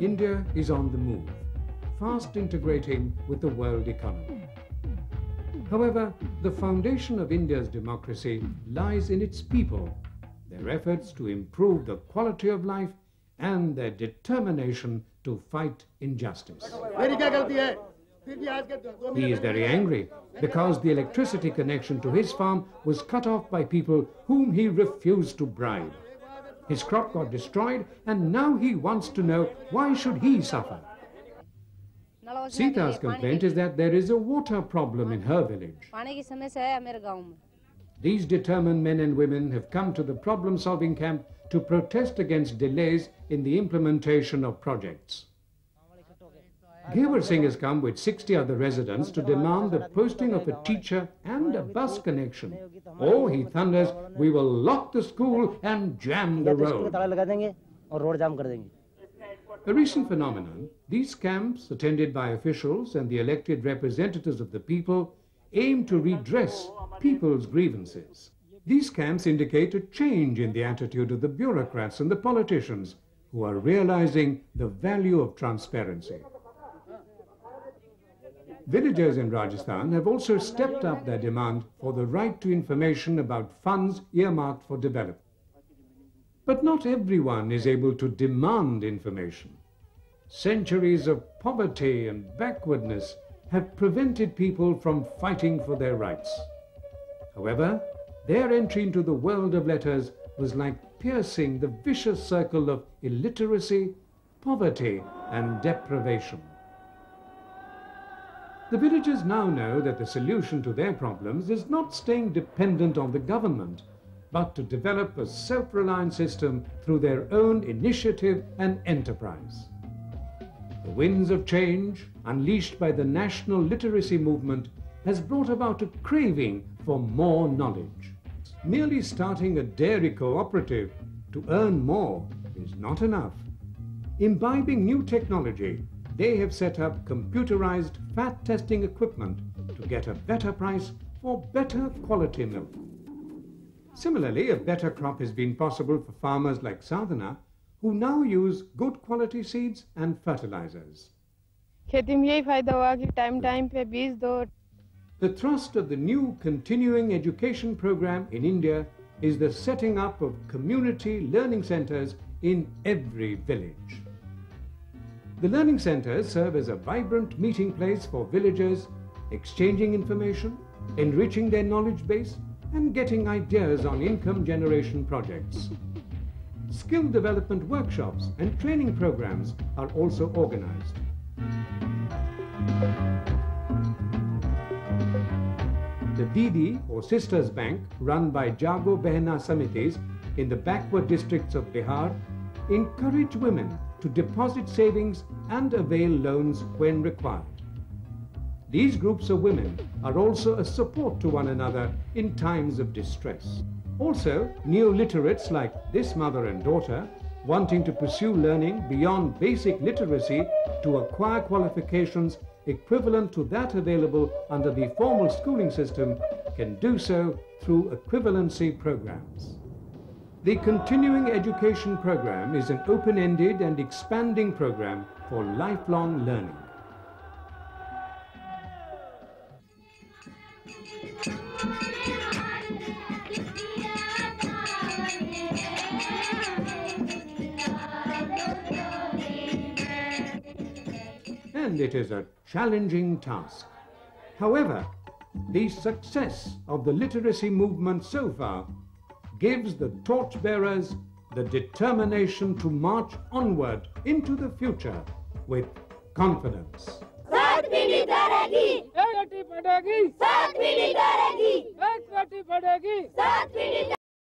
India is on the move, fast integrating with the world economy. However, the foundation of India's democracy lies in its people, their efforts to improve the quality of life and their determination to fight injustice. He is very angry because the electricity connection to his farm was cut off by people whom he refused to bribe. His crop got destroyed and now he wants to know why should he suffer. Sita's complaint is that there is a water problem in her village. These determined men and women have come to the problem-solving camp to protest against delays in the implementation of projects. Gabor Singh has come with 60 other residents to demand the posting of a teacher and a bus connection. Or he thunders, we will lock the school and jam the road. A recent phenomenon, these camps, attended by officials and the elected representatives of the people, aim to redress people's grievances. These camps indicate a change in the attitude of the bureaucrats and the politicians who are realizing the value of transparency. Villagers in Rajasthan have also stepped up their demand for the right to information about funds earmarked for development. But not everyone is able to demand information. Centuries of poverty and backwardness have prevented people from fighting for their rights. However, their entry into the world of letters was like piercing the vicious circle of illiteracy, poverty, and deprivation. The villagers now know that the solution to their problems is not staying dependent on the government, but to develop a self-reliant system through their own initiative and enterprise. The winds of change, unleashed by the national literacy movement, has brought about a craving for more knowledge. Merely starting a dairy cooperative to earn more is not enough. Imbibing new technology, they have set up computerized fat testing equipment to get a better price for better quality milk. Similarly, a better crop has been possible for farmers like Sadhana, who now use good quality seeds and fertilizers. The thrust of the new continuing education program in India is the setting up of community learning centers in every village. The learning centers serve as a vibrant meeting place for villagers, exchanging information, enriching their knowledge base, and getting ideas on income generation projects. Skill development workshops and training programs are also organized. The Didi or Sisters Bank, run by Jago Behna Samitis in the backward districts of Bihar, encourage women to deposit savings and avail loans when required. These groups of women are also a support to one another in times of distress. Also, neo-literates like this mother and daughter, wanting to pursue learning beyond basic literacy to acquire qualifications equivalent to that available under the formal schooling system, can do so through equivalency programs. The continuing education program is an open-ended and expanding program for lifelong learning. and it is a challenging task. However, the success of the literacy movement so far gives the torchbearers the determination to march onward into the future with confidence. साथ मिली करेगी एक बेटी पढ़ेगी साथ मिली करेगी एक बेटी पढ़ेगी साथ मिली